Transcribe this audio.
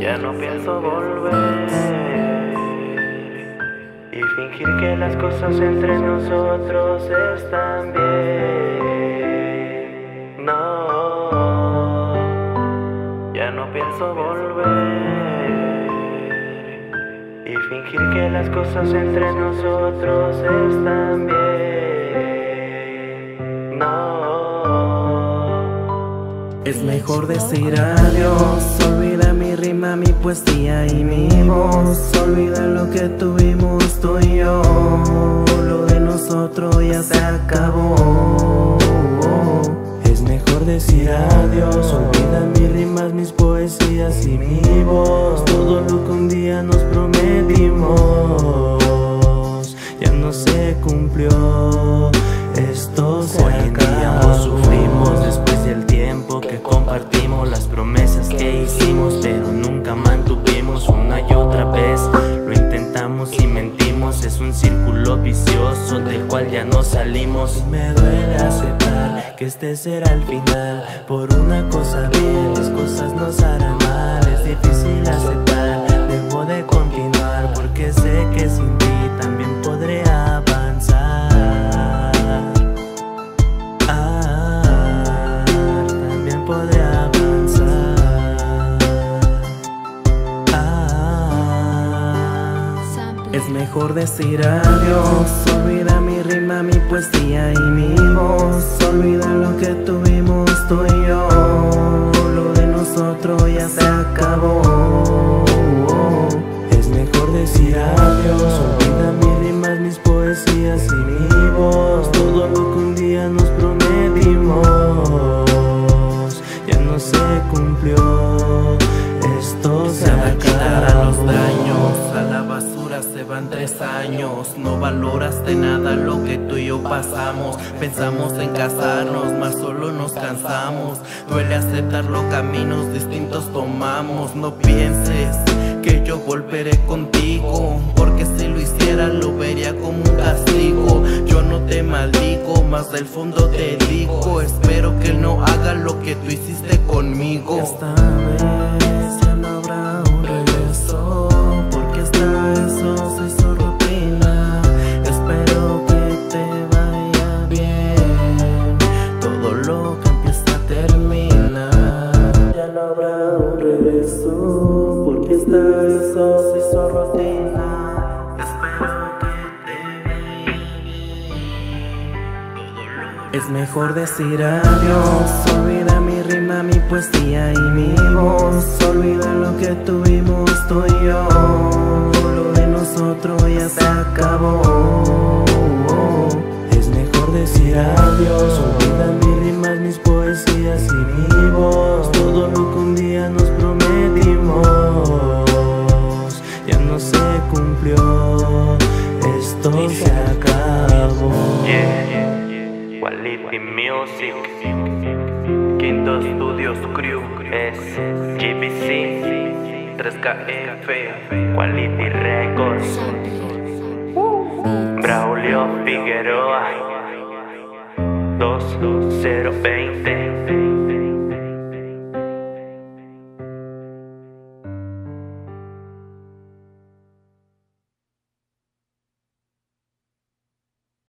Ya no pienso volver y fingir que las cosas entre nosotros están bien. No. Volver y fingir que las cosas entre nosotros están bien. No. Es mejor decir adiós, olvida mi rima, mi poesía y mi voz, olvida lo que tuvimos tú y yo, lo de nosotros ya se acabó. Todo lo que un día nos prometimos ya no se cumplió. Esto se Hoy en día acabó. sufrimos después del tiempo que compartimos las promesas que hicimos, pero nunca mantuvimos una y otra vez. Lo intentamos y mentimos, es un círculo vicioso del cual ya no salimos. Me duele aceptar que este será el final. Por una cosa bien, las cosas nos harán. Es difícil aceptar, debo de continuar porque sé que sin ti también podré avanzar. Ah, también podré avanzar. Es mejor decir adiós, olvida mi rima, mi poesía y mi voz, olvida lo que tuvimos tú y yo, de nosotros ya se acabó. Es mejor decir van tres años. No valoraste nada lo que tú y yo pasamos. Pensamos en casarnos, más solo nos cansamos. Duele aceptarlo, caminos distintos tomamos. No pienses que yo volveré contigo, porque si lo hiciera lo vería como un castigo. Yo no te maldigo, más del fondo te digo. Espero que él no haga lo que tú hiciste conmigo. Esta vez ya no habrá porque esta vez se hizo rutina. Espero que te bien. Es mejor decir adiós, olvida mi rima, mi poesía y mi voz, olvida lo que tuvimos tú y yo, lo de nosotros ya se acabó. Es mejor decir adiós, olvida mis rimas, mis poesías y mi voz, todo lo que un día nos prometimos cumplió. Esto se acabó. Yeah, Quality Music, Quinto Studios Crew. Es GBC, 3KF, Quality Records, Braulio Figueroa, 2020.